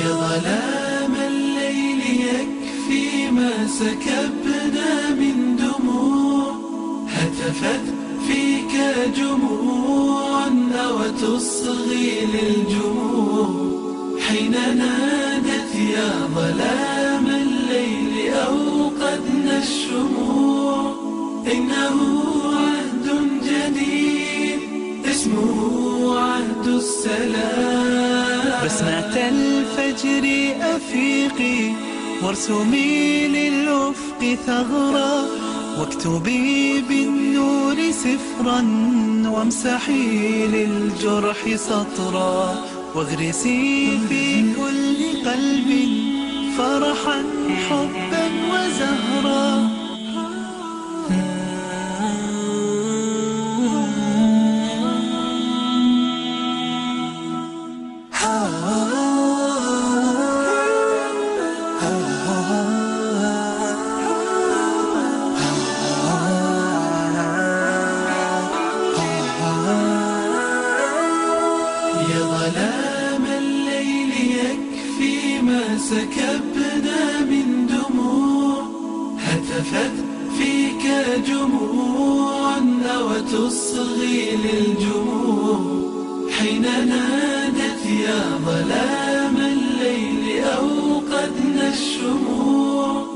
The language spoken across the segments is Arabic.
يا ظلام الليل يكفي ما سكبنا من دموع هتفت فيك جموع أو تصغي للجموع. حين نادت يا ظلام الليل أوقدنا الشموع إنه عهد جديد اسمه عهد السلام. بسمة الفجر أفيقي وارسمي ثغرا واكتبي بالنور سفرا وامسحي للجرح سطرا واغرسي في كل قلب فرحا حبا وزهرا. يا سكبنا من دموع هتفت فيك جموع أو تصغي للجموع. حين نادت يا ظلام الليل أوقدنا الشموع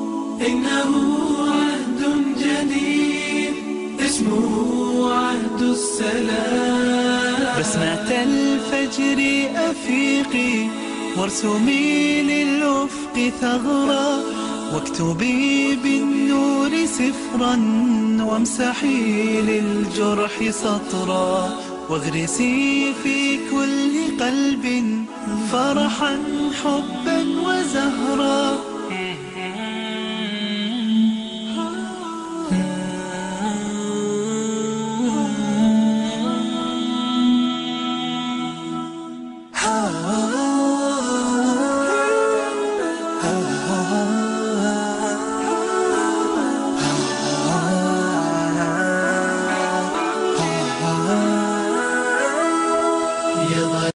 إنه عهد جديد اسمه عهد السلام. بسمة الفجر أفيقي وارسمي للأفق ثغرا واكتبي بالنور سفرا وامسحي للجرح سطرا واغرسي في كل قلب فرحا حبا وزهرا.